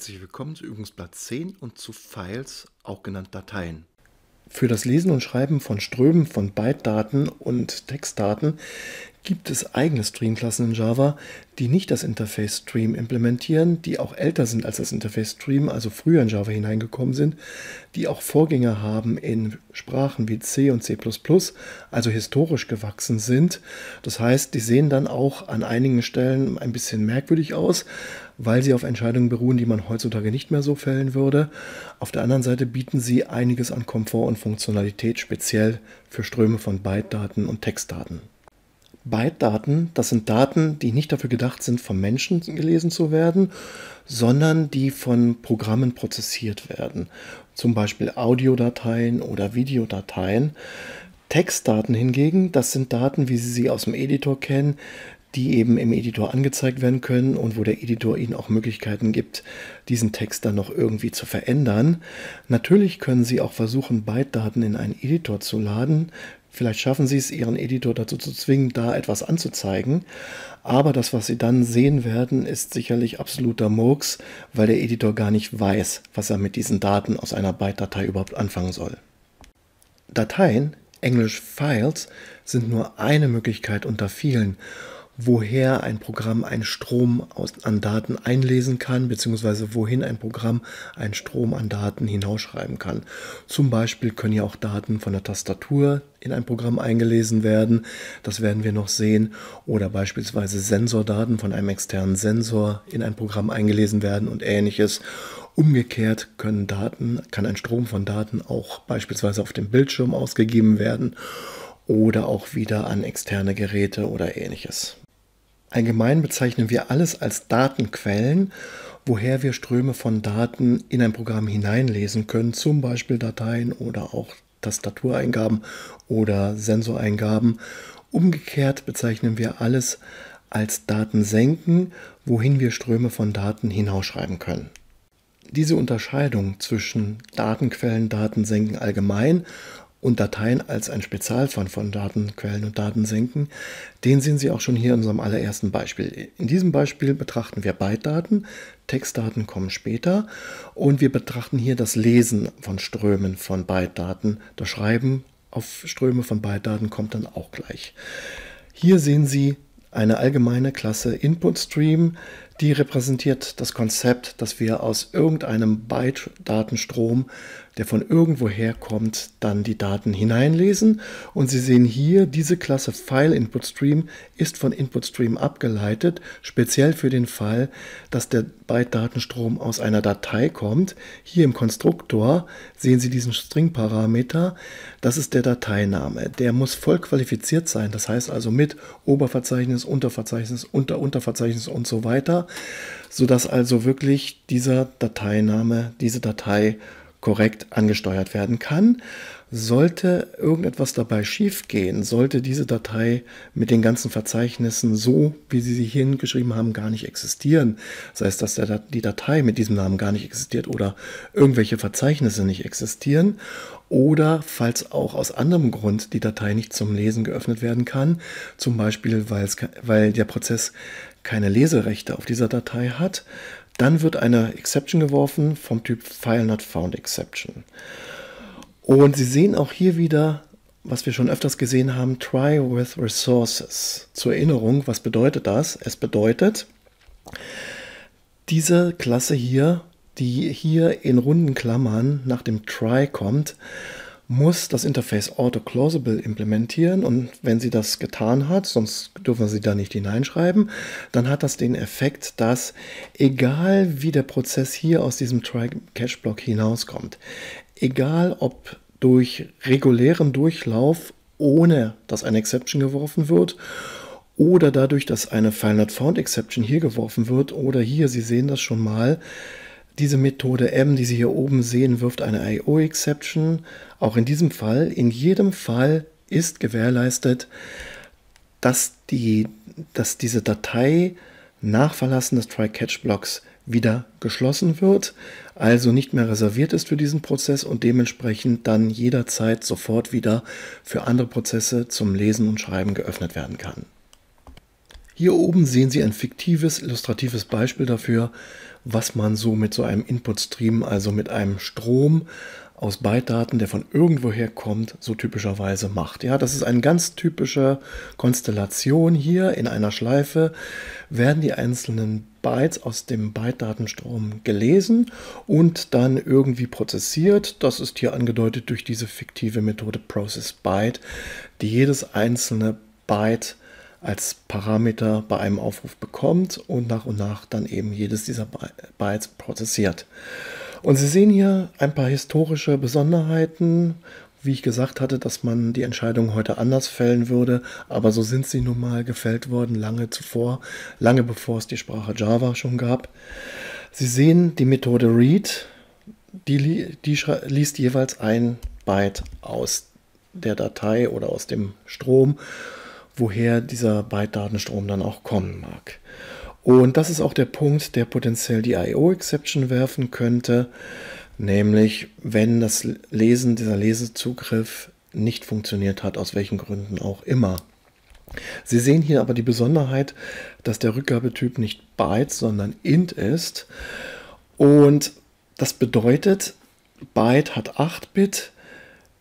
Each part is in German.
Herzlich willkommen zu Übungsblatt 10 und zu Files, auch genannt Dateien. Für das Lesen und Schreiben von Strömen von Byte-Daten und Textdaten gibt es eigene Stream-Klassen in Java, die nicht das Interface Stream implementieren, die auch älter sind als das Interface Stream, also früher in Java hineingekommen sind, die auch Vorgänger haben in Sprachen wie C und C++, also historisch gewachsen sind. Das heißt, die sehen dann auch an einigen Stellen ein bisschen merkwürdig aus, weil sie auf Entscheidungen beruhen, die man heutzutage nicht mehr so fällen würde. Auf der anderen Seite bieten sie einiges an Komfort und Funktionalität speziell für Ströme von Byte-Daten und Textdaten. Byte-Daten, das sind Daten, die nicht dafür gedacht sind, vom Menschen gelesen zu werden, sondern die von Programmen prozessiert werden. Zum Beispiel Audiodateien oder Videodateien. Textdaten hingegen, das sind Daten, wie Sie sie aus dem Editor kennen, die eben im Editor angezeigt werden können und wo der Editor Ihnen auch Möglichkeiten gibt, diesen Text dann noch irgendwie zu verändern. Natürlich können Sie auch versuchen, Byte-Daten in einen Editor zu laden. Vielleicht schaffen Sie es, Ihren Editor dazu zu zwingen, da etwas anzuzeigen. Aber das, was Sie dann sehen werden, ist sicherlich absoluter Murks, weil der Editor gar nicht weiß, was er mit diesen Daten aus einer Byte-Datei überhaupt anfangen soll. Dateien, englisch Files, sind nur eine Möglichkeit unter vielen woher ein Programm einen Strom aus, an Daten einlesen kann, beziehungsweise wohin ein Programm einen Strom an Daten hinausschreiben kann. Zum Beispiel können ja auch Daten von der Tastatur in ein Programm eingelesen werden, das werden wir noch sehen, oder beispielsweise Sensordaten von einem externen Sensor in ein Programm eingelesen werden und ähnliches. Umgekehrt können Daten, kann ein Strom von Daten auch beispielsweise auf dem Bildschirm ausgegeben werden oder auch wieder an externe Geräte oder ähnliches. Allgemein bezeichnen wir alles als Datenquellen, woher wir Ströme von Daten in ein Programm hineinlesen können, zum Beispiel Dateien oder auch Tastatureingaben oder Sensoreingaben. Umgekehrt bezeichnen wir alles als Datensenken, wohin wir Ströme von Daten hinausschreiben können. Diese Unterscheidung zwischen Datenquellen, Datensenken allgemein und Dateien als ein Spezialfall von Datenquellen und Datensenken, den sehen Sie auch schon hier in unserem allerersten Beispiel. In diesem Beispiel betrachten wir Byte-Daten, Textdaten kommen später und wir betrachten hier das Lesen von Strömen von Byte-Daten. Das Schreiben auf Ströme von Byte-Daten kommt dann auch gleich. Hier sehen Sie eine allgemeine Klasse Input Stream, die repräsentiert das Konzept, dass wir aus irgendeinem Byte-Datenstrom der von irgendwoher kommt, dann die Daten hineinlesen. Und Sie sehen hier, diese Klasse File Input Stream ist von Input Stream abgeleitet, speziell für den Fall, dass der Byte-Datenstrom aus einer Datei kommt. Hier im Konstruktor sehen Sie diesen String-Parameter. Das ist der Dateiname. Der muss voll qualifiziert sein, das heißt also mit Oberverzeichnis, Unterverzeichnis, Unter-Unterverzeichnis und so weiter, sodass also wirklich dieser Dateiname, diese Datei korrekt angesteuert werden kann. Sollte irgendetwas dabei schiefgehen, sollte diese Datei mit den ganzen Verzeichnissen so, wie Sie sie hier hingeschrieben haben, gar nicht existieren, sei es, dass der, die Datei mit diesem Namen gar nicht existiert oder irgendwelche Verzeichnisse nicht existieren oder falls auch aus anderem Grund die Datei nicht zum Lesen geöffnet werden kann, zum Beispiel weil der Prozess keine Leserechte auf dieser Datei hat, dann wird eine Exception geworfen vom Typ File Not Found Exception. Und Sie sehen auch hier wieder, was wir schon öfters gesehen haben, Try with Resources. Zur Erinnerung, was bedeutet das? Es bedeutet, diese Klasse hier, die hier in runden Klammern nach dem Try kommt, muss das Interface AutoClosable implementieren und wenn sie das getan hat, sonst dürfen sie da nicht hineinschreiben, dann hat das den Effekt, dass egal wie der Prozess hier aus diesem Try-Catch-Block hinauskommt, egal ob durch regulären Durchlauf, ohne dass eine Exception geworfen wird, oder dadurch, dass eine File Not Found Exception hier geworfen wird, oder hier, Sie sehen das schon mal, diese Methode M, die Sie hier oben sehen, wirft eine IO-Exception. Auch in diesem Fall, in jedem Fall ist gewährleistet, dass, die, dass diese Datei nach Verlassen des Try-Catch-Blocks wieder geschlossen wird, also nicht mehr reserviert ist für diesen Prozess und dementsprechend dann jederzeit sofort wieder für andere Prozesse zum Lesen und Schreiben geöffnet werden kann. Hier oben sehen Sie ein fiktives, illustratives Beispiel dafür, was man so mit so einem Input-Stream, also mit einem Strom aus Bytedaten, der von irgendwoher kommt, so typischerweise macht. Ja, das ist eine ganz typische Konstellation hier in einer Schleife. Werden die einzelnen Bytes aus dem Byte-Datenstrom gelesen und dann irgendwie prozessiert. Das ist hier angedeutet durch diese fiktive Methode ProcessByte, die jedes einzelne Byte als Parameter bei einem Aufruf bekommt und nach und nach dann eben jedes dieser Bytes prozessiert. Und Sie sehen hier ein paar historische Besonderheiten, wie ich gesagt hatte, dass man die Entscheidung heute anders fällen würde, aber so sind sie nun mal gefällt worden, lange zuvor, lange bevor es die Sprache Java schon gab. Sie sehen die Methode read, die, die liest jeweils ein Byte aus der Datei oder aus dem Strom, woher dieser Byte-Datenstrom dann auch kommen mag. Und das ist auch der Punkt, der potenziell die IO-Exception werfen könnte, nämlich wenn das Lesen, dieser Lesezugriff nicht funktioniert hat, aus welchen Gründen auch immer. Sie sehen hier aber die Besonderheit, dass der Rückgabetyp nicht Byte, sondern int ist. Und das bedeutet, Byte hat 8 Bit,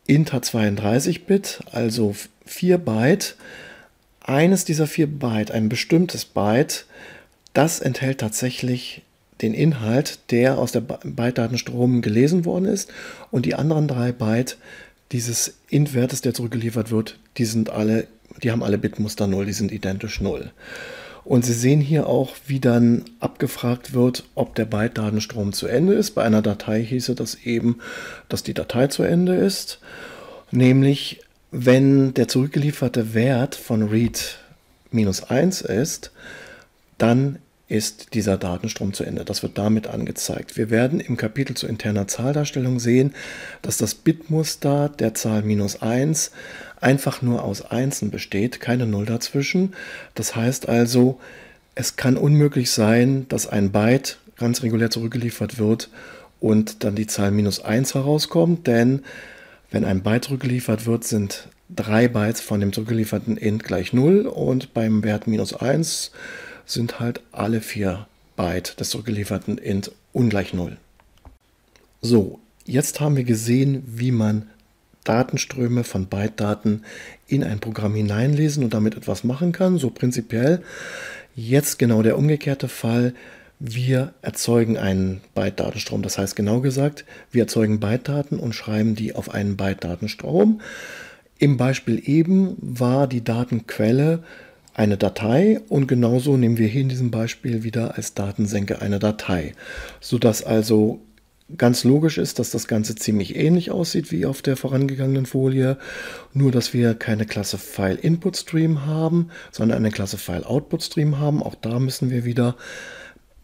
int hat 32 Bit, also 4 Byte. Eines dieser 4 Byte, ein bestimmtes Byte, das enthält tatsächlich den Inhalt, der aus der Byte-Datenstrom gelesen worden ist. Und die anderen drei Byte dieses Int-Wertes, der zurückgeliefert wird, die sind alle, die haben alle Bitmuster 0, die sind identisch 0. Und Sie sehen hier auch, wie dann abgefragt wird, ob der Byte-Datenstrom zu Ende ist. Bei einer Datei hieße das eben, dass die Datei zu Ende ist. Nämlich, wenn der zurückgelieferte Wert von read minus 1 ist, dann ist dieser Datenstrom zu Ende. Das wird damit angezeigt. Wir werden im Kapitel zur interner Zahldarstellung sehen, dass das Bitmuster der Zahl minus 1 einfach nur aus Einsen besteht, keine Null dazwischen. Das heißt also, es kann unmöglich sein, dass ein Byte ganz regulär zurückgeliefert wird und dann die Zahl minus 1 herauskommt, denn wenn ein Byte zurückgeliefert wird, sind drei Bytes von dem zurückgelieferten int gleich 0 und beim Wert minus 1 sind halt alle vier Byte des zurückgelieferten int ungleich 0. So, jetzt haben wir gesehen, wie man Datenströme von Byte-Daten in ein Programm hineinlesen und damit etwas machen kann, so prinzipiell. Jetzt genau der umgekehrte Fall. Wir erzeugen einen Byte-Datenstrom. Das heißt genau gesagt, wir erzeugen Byte-Daten und schreiben die auf einen Byte-Datenstrom. Im Beispiel eben war die Datenquelle eine Datei und genauso nehmen wir hier in diesem Beispiel wieder als Datensenke eine Datei, sodass also ganz logisch ist, dass das Ganze ziemlich ähnlich aussieht wie auf der vorangegangenen Folie, nur dass wir keine Klasse File Input Stream haben, sondern eine Klasse File Output Stream haben. Auch da müssen wir wieder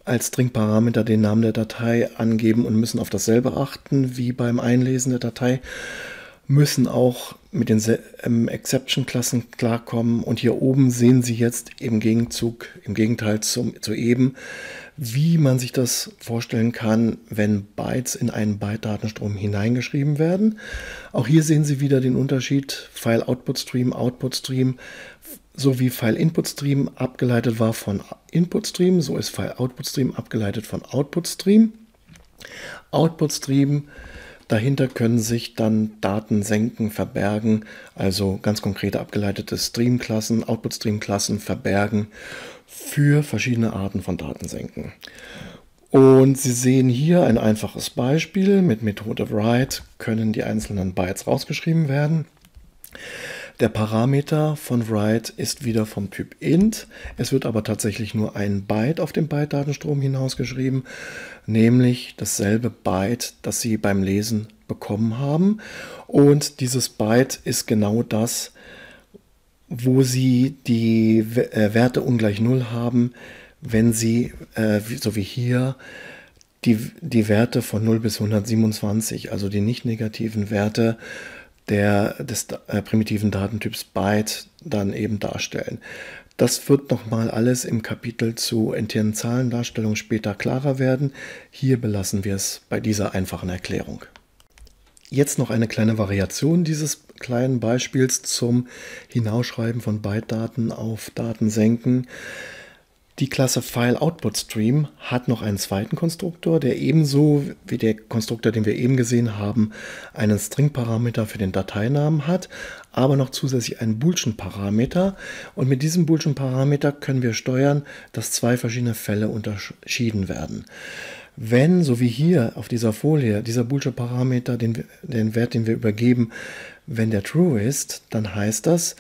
als String-Parameter den Namen der Datei angeben und müssen auf dasselbe achten wie beim Einlesen der Datei müssen auch mit den ähm, Exception-Klassen klarkommen. Und hier oben sehen Sie jetzt im Gegenzug, im Gegenteil zum, zu eben, wie man sich das vorstellen kann, wenn Bytes in einen Byte-Datenstrom hineingeschrieben werden. Auch hier sehen Sie wieder den Unterschied File-Output-Stream, Output-Stream. So wie File-Input-Stream abgeleitet war von Input-Stream, so ist File-Output-Stream abgeleitet von Output-Stream. Output-Stream Dahinter können sich dann Daten senken, verbergen, also ganz konkrete abgeleitete Streamklassen, Output-Stream-Klassen verbergen für verschiedene Arten von Datensenken. Und Sie sehen hier ein einfaches Beispiel. Mit Methode write können die einzelnen Bytes rausgeschrieben werden. Der Parameter von write ist wieder vom Typ int. Es wird aber tatsächlich nur ein Byte auf dem Byte-Datenstrom hinausgeschrieben, nämlich dasselbe Byte, das Sie beim Lesen bekommen haben. Und dieses Byte ist genau das, wo Sie die äh, Werte ungleich 0 haben, wenn Sie, äh, so wie hier, die, die Werte von 0 bis 127, also die nicht negativen Werte, der, des äh, primitiven Datentyps Byte dann eben darstellen. Das wird nochmal alles im Kapitel zu internen Zahlendarstellung später klarer werden. Hier belassen wir es bei dieser einfachen Erklärung. Jetzt noch eine kleine Variation dieses kleinen Beispiels zum Hinausschreiben von Bytedaten auf Datensenken. Die Klasse File Output Stream hat noch einen zweiten Konstruktor, der ebenso wie der Konstruktor, den wir eben gesehen haben, einen String-Parameter für den Dateinamen hat, aber noch zusätzlich einen Boolschen-Parameter. Und mit diesem Boolschen-Parameter können wir steuern, dass zwei verschiedene Fälle unterschieden werden. Wenn, so wie hier auf dieser Folie, dieser Boolschen Parameter, den, den Wert, den wir übergeben, wenn der true ist, dann heißt das,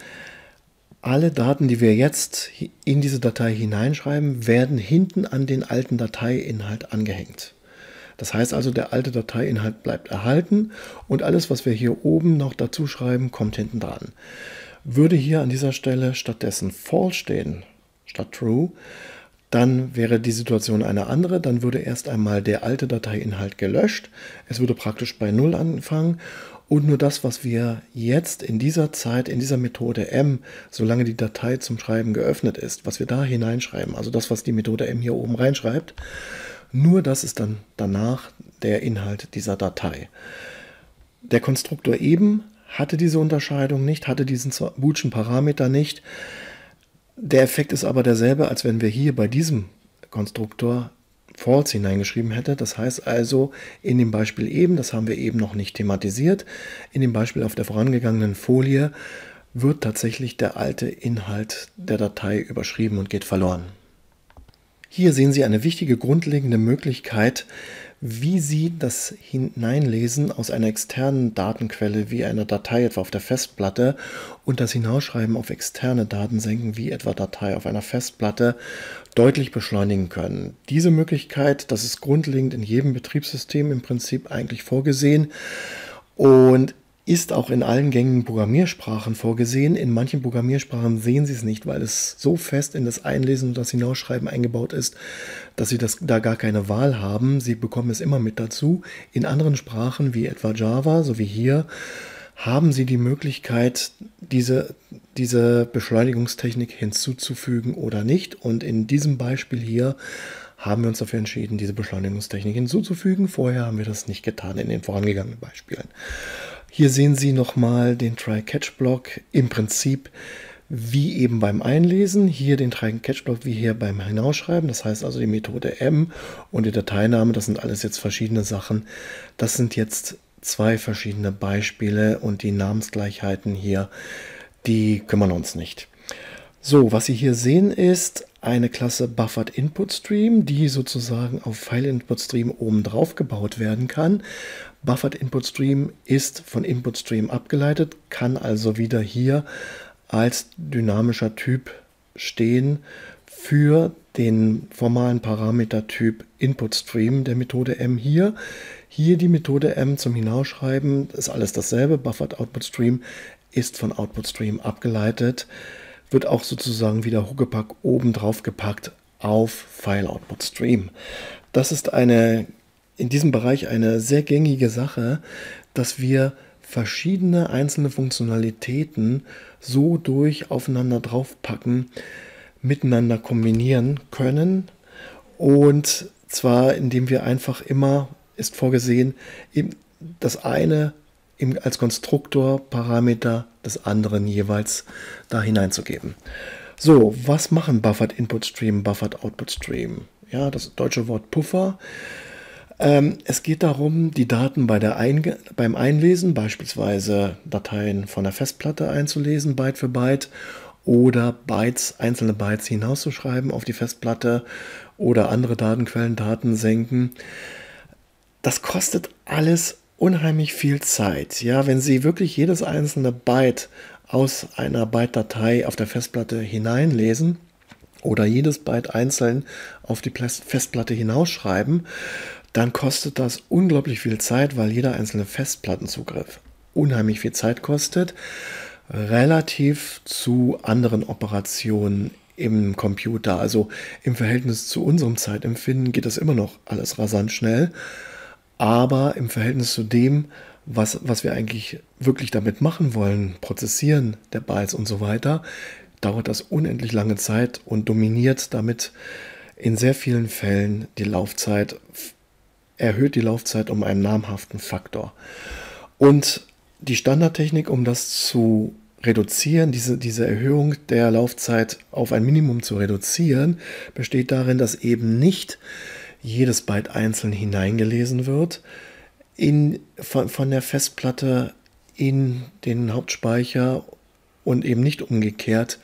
alle Daten, die wir jetzt in diese Datei hineinschreiben, werden hinten an den alten Dateiinhalt angehängt. Das heißt also, der alte Dateiinhalt bleibt erhalten und alles, was wir hier oben noch dazu schreiben, kommt hinten dran. Würde hier an dieser Stelle stattdessen false stehen, statt true, dann wäre die Situation eine andere. Dann würde erst einmal der alte Dateiinhalt gelöscht. Es würde praktisch bei Null anfangen und nur das, was wir jetzt in dieser Zeit, in dieser Methode M, solange die Datei zum Schreiben geöffnet ist, was wir da hineinschreiben, also das, was die Methode M hier oben reinschreibt, nur das ist dann danach der Inhalt dieser Datei. Der Konstruktor eben hatte diese Unterscheidung nicht, hatte diesen Boolschen Parameter nicht. Der Effekt ist aber derselbe, als wenn wir hier bei diesem Konstruktor false hineingeschrieben hätte. Das heißt also, in dem Beispiel eben, das haben wir eben noch nicht thematisiert, in dem Beispiel auf der vorangegangenen Folie wird tatsächlich der alte Inhalt der Datei überschrieben und geht verloren. Hier sehen Sie eine wichtige grundlegende Möglichkeit, wie Sie das Hineinlesen aus einer externen Datenquelle wie einer Datei etwa auf der Festplatte und das Hinausschreiben auf externe Datensenken wie etwa Datei auf einer Festplatte deutlich beschleunigen können. Diese Möglichkeit, das ist grundlegend in jedem Betriebssystem im Prinzip eigentlich vorgesehen und ist auch in allen gängigen Programmiersprachen vorgesehen. In manchen Programmiersprachen sehen Sie es nicht, weil es so fest in das Einlesen und das Hinausschreiben eingebaut ist, dass Sie das, da gar keine Wahl haben. Sie bekommen es immer mit dazu. In anderen Sprachen wie etwa Java, so wie hier, haben Sie die Möglichkeit, diese, diese Beschleunigungstechnik hinzuzufügen oder nicht. Und in diesem Beispiel hier haben wir uns dafür entschieden, diese Beschleunigungstechnik hinzuzufügen. Vorher haben wir das nicht getan in den vorangegangenen Beispielen. Hier sehen Sie nochmal den Try-Catch-Block im Prinzip wie eben beim Einlesen. Hier den Try-Catch-Block wie hier beim Hinausschreiben. Das heißt also die Methode M und die Dateiname, das sind alles jetzt verschiedene Sachen. Das sind jetzt zwei verschiedene Beispiele und die Namensgleichheiten hier, die kümmern uns nicht. So, was Sie hier sehen ist eine Klasse Buffered Input Stream, die sozusagen auf File Input Stream oben drauf gebaut werden kann. Buffered Input Stream ist von Input Stream abgeleitet, kann also wieder hier als dynamischer Typ stehen für den formalen Parametertyp Input Stream der Methode M hier. Hier die Methode M zum Hinausschreiben ist alles dasselbe. Buffered Output Stream ist von Output Stream abgeleitet, wird auch sozusagen wieder Huckepack oben drauf gepackt auf File Output Stream. Das ist eine in diesem Bereich eine sehr gängige Sache, dass wir verschiedene einzelne Funktionalitäten so durch aufeinander draufpacken, miteinander kombinieren können und zwar indem wir einfach immer ist vorgesehen, eben das eine als Konstruktorparameter des anderen jeweils da hineinzugeben. So, was machen Buffered Input Stream, Buffered Output Stream? Ja, das deutsche Wort Puffer es geht darum, die Daten bei Einge beim Einlesen, beispielsweise Dateien von der Festplatte einzulesen, Byte für Byte, oder Bytes, einzelne Bytes hinauszuschreiben auf die Festplatte oder andere Datenquellen, Daten senken. Das kostet alles unheimlich viel Zeit. Ja, wenn Sie wirklich jedes einzelne Byte aus einer Byte-Datei auf der Festplatte hineinlesen oder jedes Byte einzeln auf die Festplatte hinausschreiben, dann kostet das unglaublich viel Zeit, weil jeder einzelne Festplattenzugriff unheimlich viel Zeit kostet, relativ zu anderen Operationen im Computer. Also im Verhältnis zu unserem Zeitempfinden geht das immer noch alles rasant schnell, aber im Verhältnis zu dem, was, was wir eigentlich wirklich damit machen wollen, Prozessieren der Bytes und so weiter, dauert das unendlich lange Zeit und dominiert damit in sehr vielen Fällen die Laufzeit erhöht die Laufzeit um einen namhaften Faktor. Und Die Standardtechnik, um das zu reduzieren, diese, diese Erhöhung der Laufzeit auf ein Minimum zu reduzieren, besteht darin, dass eben nicht jedes Byte einzeln hineingelesen wird in, von, von der Festplatte in den Hauptspeicher und eben nicht umgekehrt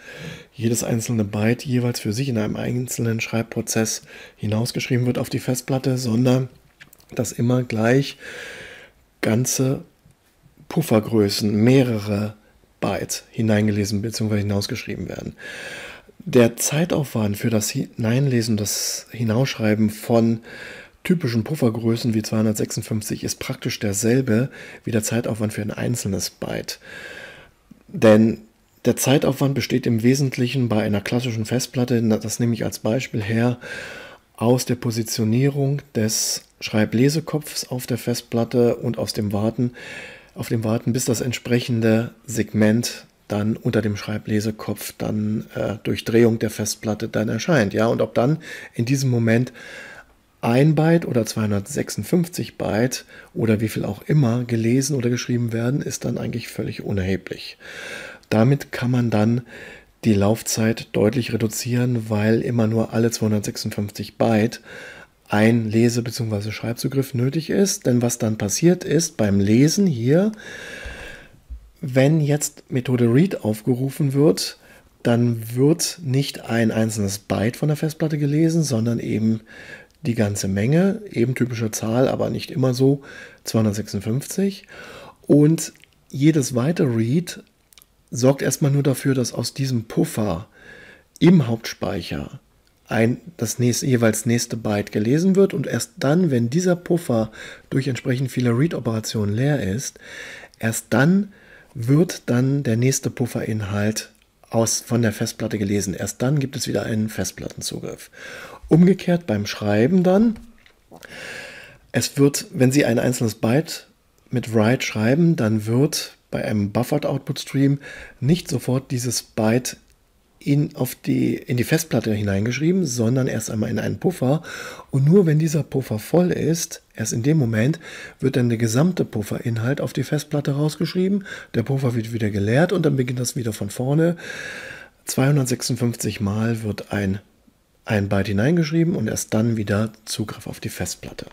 jedes einzelne Byte jeweils für sich in einem einzelnen Schreibprozess hinausgeschrieben wird auf die Festplatte, sondern dass immer gleich ganze Puffergrößen, mehrere Byte hineingelesen bzw. hinausgeschrieben werden. Der Zeitaufwand für das Hineinlesen, das Hinausschreiben von typischen Puffergrößen wie 256 ist praktisch derselbe wie der Zeitaufwand für ein einzelnes Byte. Denn der Zeitaufwand besteht im Wesentlichen bei einer klassischen Festplatte, das nehme ich als Beispiel her, aus der Positionierung des Schreiblesekopfs auf der Festplatte und aus dem Warten, auf dem Warten, bis das entsprechende Segment dann unter dem Schreiblesekopf dann äh, durch Drehung der Festplatte dann erscheint. Ja, und ob dann in diesem Moment ein Byte oder 256 Byte oder wie viel auch immer gelesen oder geschrieben werden, ist dann eigentlich völlig unerheblich. Damit kann man dann die Laufzeit deutlich reduzieren, weil immer nur alle 256 Byte ein Lese- bzw. Schreibzugriff nötig ist. Denn was dann passiert ist beim Lesen hier, wenn jetzt Methode Read aufgerufen wird, dann wird nicht ein einzelnes Byte von der Festplatte gelesen, sondern eben die ganze Menge, eben typische Zahl, aber nicht immer so, 256. Und jedes weitere Read sorgt erstmal nur dafür, dass aus diesem Puffer im Hauptspeicher ein, das nächste, jeweils nächste Byte gelesen wird und erst dann, wenn dieser Puffer durch entsprechend viele Read-Operationen leer ist, erst dann wird dann der nächste Pufferinhalt aus, von der Festplatte gelesen. Erst dann gibt es wieder einen Festplattenzugriff. Umgekehrt beim Schreiben dann, es wird, wenn Sie ein einzelnes Byte mit Write schreiben, dann wird bei einem Buffered Output Stream nicht sofort dieses Byte in, auf die, in die Festplatte hineingeschrieben, sondern erst einmal in einen Puffer. Und nur wenn dieser Puffer voll ist, erst in dem Moment wird dann der gesamte Pufferinhalt auf die Festplatte rausgeschrieben. Der Puffer wird wieder geleert und dann beginnt das wieder von vorne. 256 Mal wird ein, ein Byte hineingeschrieben und erst dann wieder Zugriff auf die Festplatte.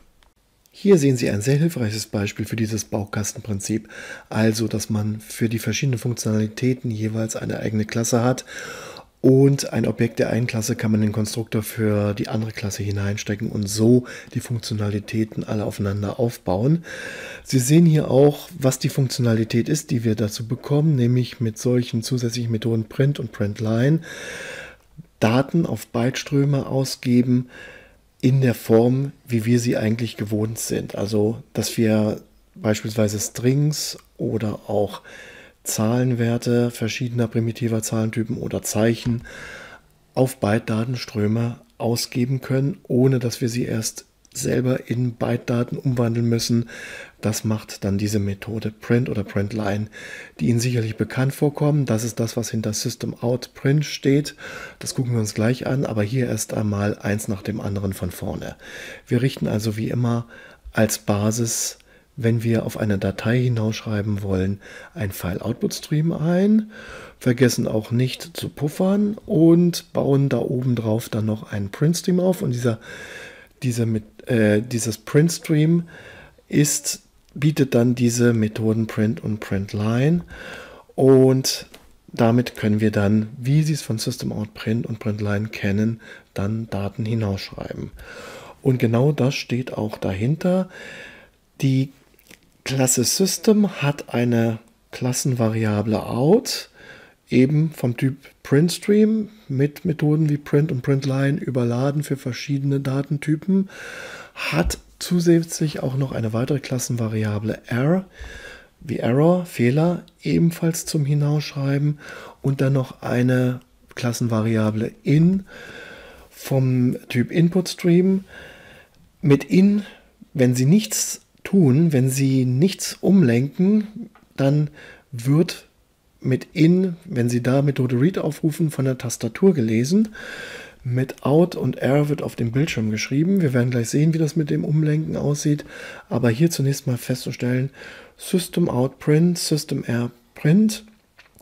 Hier sehen Sie ein sehr hilfreiches Beispiel für dieses Baukastenprinzip, also dass man für die verschiedenen Funktionalitäten jeweils eine eigene Klasse hat und ein Objekt der einen Klasse kann man in den Konstruktor für die andere Klasse hineinstecken und so die Funktionalitäten alle aufeinander aufbauen. Sie sehen hier auch, was die Funktionalität ist, die wir dazu bekommen, nämlich mit solchen zusätzlichen Methoden Print und Printline Daten auf Byteströme ausgeben in der Form, wie wir sie eigentlich gewohnt sind. Also, dass wir beispielsweise Strings oder auch Zahlenwerte verschiedener primitiver Zahlentypen oder Zeichen auf Byte-Datenströme ausgeben können, ohne dass wir sie erst selber in Byte-Daten umwandeln müssen. Das macht dann diese Methode Print oder Printline, die Ihnen sicherlich bekannt vorkommen. Das ist das, was hinter System Out Print steht. Das gucken wir uns gleich an, aber hier erst einmal eins nach dem anderen von vorne. Wir richten also wie immer als Basis wenn wir auf eine Datei hinausschreiben wollen, ein File-Output-Stream ein, vergessen auch nicht zu puffern und bauen da oben drauf dann noch einen Print-Stream auf. Und dieser, diese, äh, dieses Print-Stream ist, bietet dann diese Methoden Print und Printline und damit können wir dann, wie Sie es von System Out Print und Printline kennen, dann Daten hinausschreiben. Und genau das steht auch dahinter. Die Klasse System hat eine Klassenvariable out, eben vom Typ PrintStream mit Methoden wie Print und PrintLine überladen für verschiedene Datentypen, hat zusätzlich auch noch eine weitere Klassenvariable R, wie Error, Fehler, ebenfalls zum Hinausschreiben und dann noch eine Klassenvariable in vom Typ InputStream. Mit in, wenn sie nichts tun, wenn Sie nichts umlenken, dann wird mit in, wenn Sie da Methode Read aufrufen, von der Tastatur gelesen. Mit Out und R wird auf dem Bildschirm geschrieben. Wir werden gleich sehen, wie das mit dem Umlenken aussieht. Aber hier zunächst mal festzustellen, System Out Print, System R Print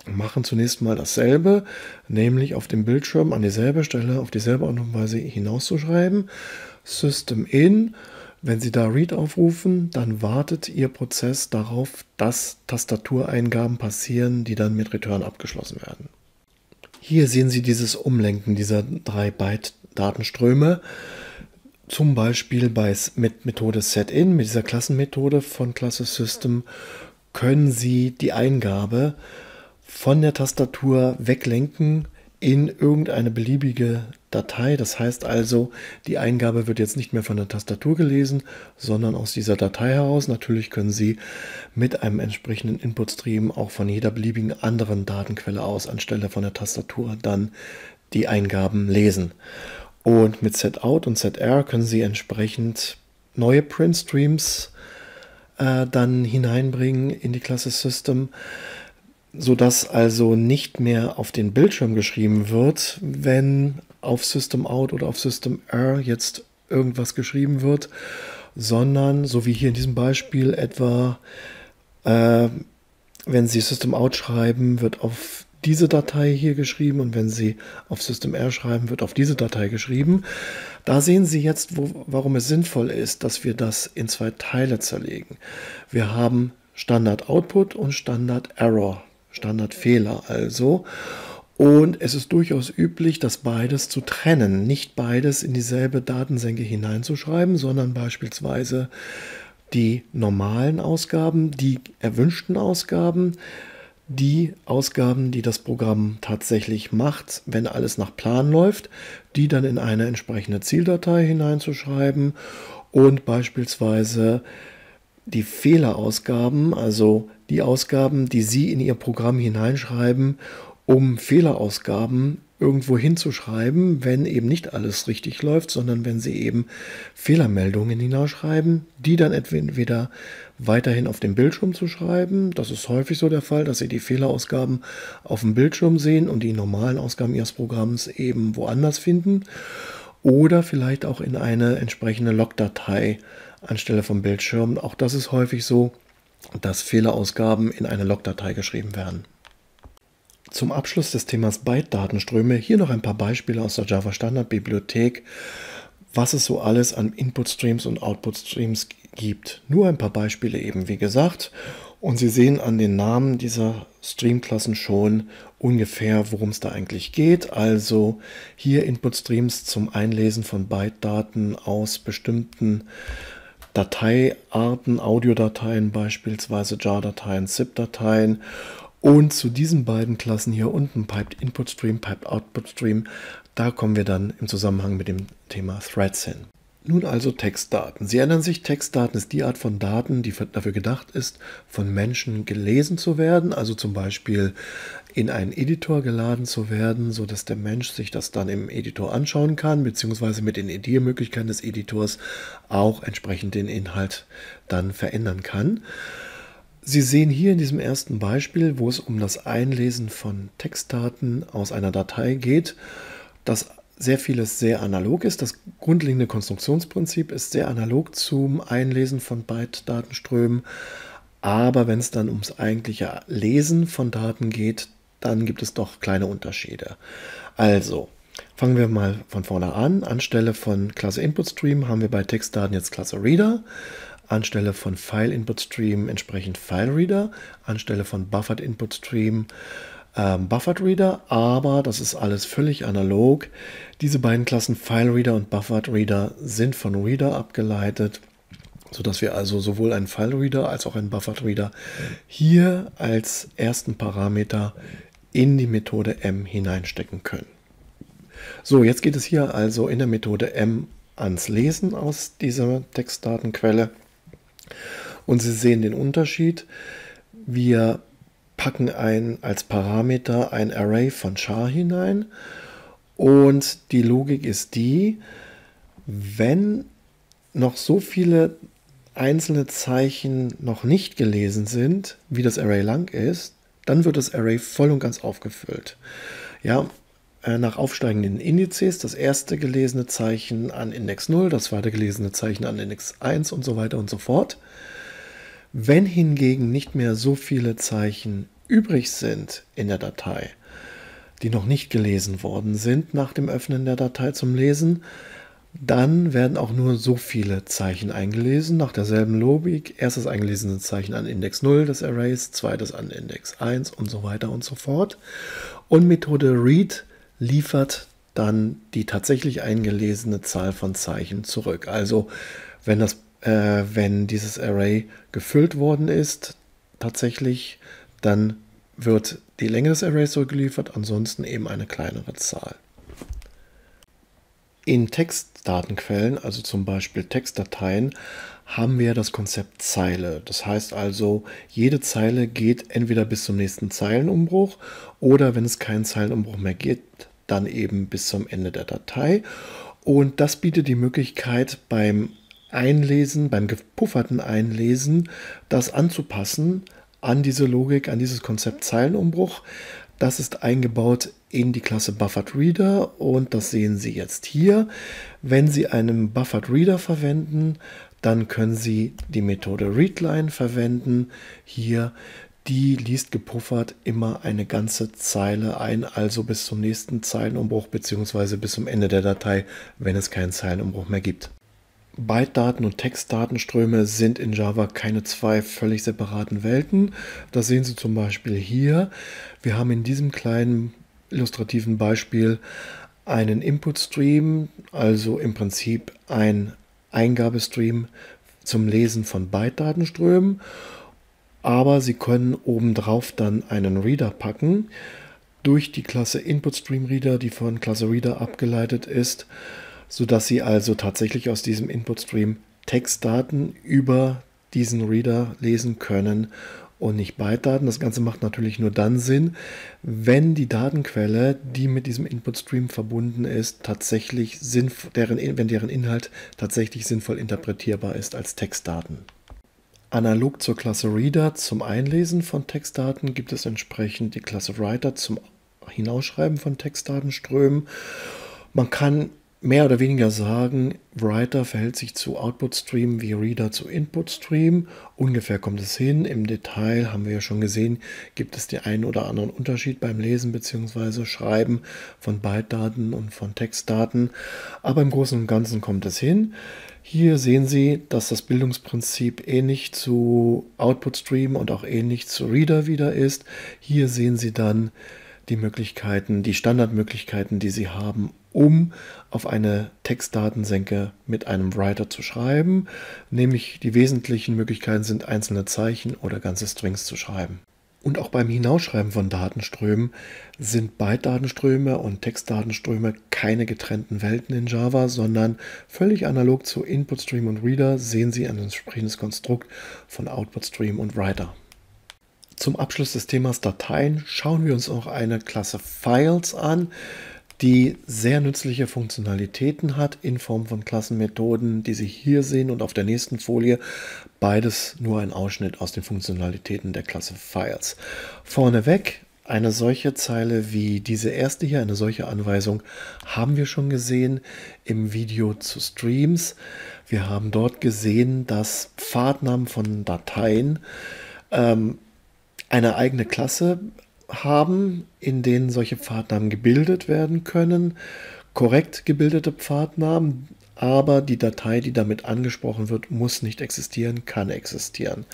machen zunächst mal dasselbe, nämlich auf dem Bildschirm an dieselbe Stelle, auf dieselbe Art und Weise hinauszuschreiben. System In, wenn Sie da Read aufrufen, dann wartet Ihr Prozess darauf, dass Tastatureingaben passieren, die dann mit Return abgeschlossen werden. Hier sehen Sie dieses Umlenken dieser drei Byte-Datenströme. Zum Beispiel bei, mit Methode Setin, mit dieser Klassenmethode von Klasse System, können Sie die Eingabe von der Tastatur weglenken in irgendeine beliebige Datei. Das heißt also, die Eingabe wird jetzt nicht mehr von der Tastatur gelesen, sondern aus dieser Datei heraus. Natürlich können Sie mit einem entsprechenden Input-Stream auch von jeder beliebigen anderen Datenquelle aus anstelle von der Tastatur dann die Eingaben lesen. Und mit Set-Out und Set-R können Sie entsprechend neue Print-Streams äh, dann hineinbringen in die Klasse System sodass also nicht mehr auf den Bildschirm geschrieben wird, wenn auf System Out oder auf System R jetzt irgendwas geschrieben wird, sondern so wie hier in diesem Beispiel etwa, äh, wenn Sie System Out schreiben, wird auf diese Datei hier geschrieben und wenn Sie auf System R schreiben, wird auf diese Datei geschrieben. Da sehen Sie jetzt, wo, warum es sinnvoll ist, dass wir das in zwei Teile zerlegen. Wir haben Standard Output und Standard Error. Standardfehler also. Und es ist durchaus üblich, das beides zu trennen, nicht beides in dieselbe Datensenke hineinzuschreiben, sondern beispielsweise die normalen Ausgaben, die erwünschten Ausgaben, die Ausgaben, die das Programm tatsächlich macht, wenn alles nach Plan läuft, die dann in eine entsprechende Zieldatei hineinzuschreiben und beispielsweise die Fehlerausgaben, also die Ausgaben, die Sie in Ihr Programm hineinschreiben, um Fehlerausgaben irgendwo hinzuschreiben, wenn eben nicht alles richtig läuft, sondern wenn Sie eben Fehlermeldungen hinausschreiben, die dann entweder weiterhin auf dem Bildschirm zu schreiben. Das ist häufig so der Fall, dass Sie die Fehlerausgaben auf dem Bildschirm sehen und die normalen Ausgaben Ihres Programms eben woanders finden. Oder vielleicht auch in eine entsprechende Logdatei anstelle vom Bildschirm. Auch das ist häufig so, dass Fehlerausgaben in eine Logdatei geschrieben werden. Zum Abschluss des Themas Byte-Datenströme hier noch ein paar Beispiele aus der Java Standard Bibliothek, was es so alles an Input-Streams und Output-Streams gibt. Nur ein paar Beispiele eben, wie gesagt. Und Sie sehen an den Namen dieser Streamklassen schon ungefähr, worum es da eigentlich geht. Also hier Input-Streams zum Einlesen von Byte-Daten aus bestimmten Dateiarten, Audiodateien beispielsweise, JAR-Dateien, ZIP-Dateien. Und zu diesen beiden Klassen hier unten, Piped Input Stream, Piped Output Stream, da kommen wir dann im Zusammenhang mit dem Thema Threads hin. Nun also Textdaten. Sie erinnern sich, Textdaten ist die Art von Daten, die dafür gedacht ist, von Menschen gelesen zu werden, also zum Beispiel in einen Editor geladen zu werden, sodass der Mensch sich das dann im Editor anschauen kann, beziehungsweise mit den Ediermöglichkeiten des Editors auch entsprechend den Inhalt dann verändern kann. Sie sehen hier in diesem ersten Beispiel, wo es um das Einlesen von Textdaten aus einer Datei geht, dass sehr vieles sehr analog ist. Das grundlegende Konstruktionsprinzip ist sehr analog zum Einlesen von Byte-Datenströmen. Aber wenn es dann ums eigentliche Lesen von Daten geht, dann gibt es doch kleine Unterschiede. Also, fangen wir mal von vorne an. Anstelle von Klasse Input Stream haben wir bei Textdaten jetzt Klasse Reader. Anstelle von File Input Stream entsprechend File Reader. Anstelle von Buffered Input Stream ähm, Buffered Reader, aber das ist alles völlig analog. Diese beiden Klassen File Reader und Buffered Reader sind von Reader abgeleitet, sodass wir also sowohl einen File Reader als auch einen Buffered Reader hier als ersten Parameter in die Methode m hineinstecken können. So, jetzt geht es hier also in der Methode m ans Lesen aus dieser Textdatenquelle. Und Sie sehen den Unterschied. Wir packen ein, als Parameter ein Array von char hinein und die Logik ist die, wenn noch so viele einzelne Zeichen noch nicht gelesen sind, wie das Array lang ist, dann wird das Array voll und ganz aufgefüllt. Ja, äh, nach aufsteigenden Indizes. Das erste gelesene Zeichen an Index 0, das zweite gelesene Zeichen an Index 1 und so weiter und so fort. Wenn hingegen nicht mehr so viele Zeichen übrig sind in der Datei, die noch nicht gelesen worden sind nach dem Öffnen der Datei zum Lesen, dann werden auch nur so viele Zeichen eingelesen, nach derselben Logik. Erstes eingelesene Zeichen an Index 0 des Arrays, zweites an Index 1 und so weiter und so fort. Und Methode Read liefert dann die tatsächlich eingelesene Zahl von Zeichen zurück. Also wenn, das, äh, wenn dieses Array gefüllt worden ist, tatsächlich, dann wird die Länge des Arrays zurückgeliefert, ansonsten eben eine kleinere Zahl. In Textdatenquellen, also zum Beispiel Textdateien, haben wir das Konzept Zeile. Das heißt also, jede Zeile geht entweder bis zum nächsten Zeilenumbruch oder wenn es keinen Zeilenumbruch mehr gibt, dann eben bis zum Ende der Datei. Und das bietet die Möglichkeit beim Einlesen, beim gepufferten Einlesen, das anzupassen an diese Logik, an dieses Konzept Zeilenumbruch. Das ist eingebaut in die Klasse Buffered Reader und das sehen Sie jetzt hier. Wenn Sie einen Buffered Reader verwenden, dann können Sie die Methode Readline verwenden. Hier, die liest gepuffert immer eine ganze Zeile ein, also bis zum nächsten Zeilenumbruch bzw. bis zum Ende der Datei, wenn es keinen Zeilenumbruch mehr gibt. Byte-Daten und Textdatenströme sind in Java keine zwei völlig separaten Welten. Das sehen Sie zum Beispiel hier. Wir haben in diesem kleinen illustrativen Beispiel einen Input-Stream, also im Prinzip ein Eingabestream zum Lesen von Byte-Datenströmen. Aber Sie können obendrauf dann einen Reader packen durch die Klasse InputStreamReader, die von Klasse Reader abgeleitet ist sodass Sie also tatsächlich aus diesem Input-Stream Textdaten über diesen Reader lesen können und nicht Byte-Daten. Das Ganze macht natürlich nur dann Sinn, wenn die Datenquelle, die mit diesem Input-Stream verbunden ist, tatsächlich sinnvoll, deren, wenn deren Inhalt tatsächlich sinnvoll interpretierbar ist als Textdaten. Analog zur Klasse Reader zum Einlesen von Textdaten gibt es entsprechend die Klasse Writer zum Hinausschreiben von Textdatenströmen. Man kann mehr oder weniger sagen, Writer verhält sich zu Output Stream wie Reader zu Input Stream. Ungefähr kommt es hin. Im Detail haben wir ja schon gesehen, gibt es den einen oder anderen Unterschied beim Lesen bzw. Schreiben von Byte-Daten und von Textdaten. Aber im Großen und Ganzen kommt es hin. Hier sehen Sie, dass das Bildungsprinzip ähnlich zu Output Stream und auch ähnlich zu Reader wieder ist. Hier sehen Sie dann die Möglichkeiten, die Standardmöglichkeiten, die Sie haben, um auf eine Textdatensenke mit einem Writer zu schreiben. Nämlich die wesentlichen Möglichkeiten sind einzelne Zeichen oder ganze Strings zu schreiben. Und auch beim Hinausschreiben von Datenströmen sind Byte-Datenströme und Textdatenströme keine getrennten Welten in Java, sondern völlig analog zu Input-Stream und Reader sehen Sie ein entsprechendes Konstrukt von Output-Stream und Writer. Zum Abschluss des Themas Dateien schauen wir uns auch eine Klasse Files an die sehr nützliche Funktionalitäten hat in Form von Klassenmethoden, die Sie hier sehen und auf der nächsten Folie. Beides nur ein Ausschnitt aus den Funktionalitäten der Klasse Files. Vorneweg eine solche Zeile wie diese erste hier, eine solche Anweisung, haben wir schon gesehen im Video zu Streams. Wir haben dort gesehen, dass Pfadnamen von Dateien ähm, eine eigene Klasse haben, in denen solche Pfadnamen gebildet werden können, korrekt gebildete Pfadnamen, aber die Datei, die damit angesprochen wird, muss nicht existieren, kann existieren.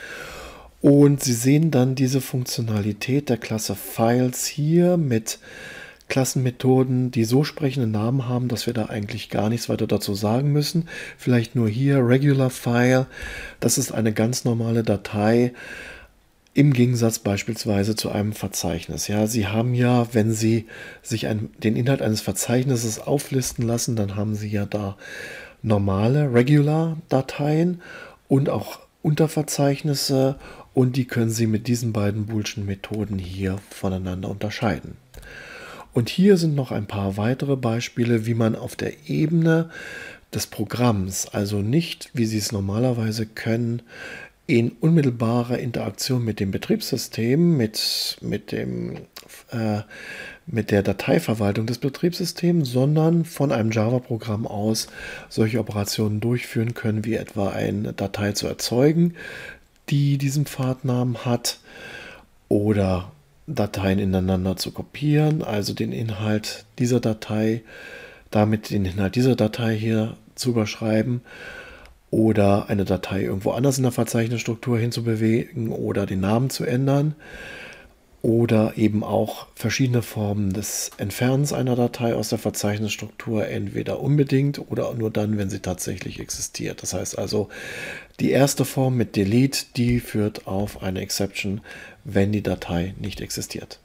Und Sie sehen dann diese Funktionalität der Klasse Files hier mit Klassenmethoden, die so sprechende Namen haben, dass wir da eigentlich gar nichts weiter dazu sagen müssen. Vielleicht nur hier Regular File. Das ist eine ganz normale Datei, im Gegensatz beispielsweise zu einem Verzeichnis. Ja, Sie haben ja, wenn Sie sich ein, den Inhalt eines Verzeichnisses auflisten lassen, dann haben Sie ja da normale Regular-Dateien und auch Unterverzeichnisse und die können Sie mit diesen beiden Boolschen Methoden hier voneinander unterscheiden. Und hier sind noch ein paar weitere Beispiele, wie man auf der Ebene des Programms, also nicht, wie Sie es normalerweise können, in unmittelbarer Interaktion mit dem Betriebssystem, mit, mit, dem, äh, mit der Dateiverwaltung des Betriebssystems, sondern von einem Java-Programm aus solche Operationen durchführen können, wie etwa eine Datei zu erzeugen, die diesen Pfadnamen hat, oder Dateien ineinander zu kopieren, also den Inhalt dieser Datei, damit den Inhalt dieser Datei hier zu überschreiben oder eine Datei irgendwo anders in der Verzeichnisstruktur hinzubewegen oder den Namen zu ändern oder eben auch verschiedene Formen des Entfernens einer Datei aus der Verzeichnisstruktur, entweder unbedingt oder nur dann, wenn sie tatsächlich existiert. Das heißt also, die erste Form mit Delete, die führt auf eine Exception, wenn die Datei nicht existiert.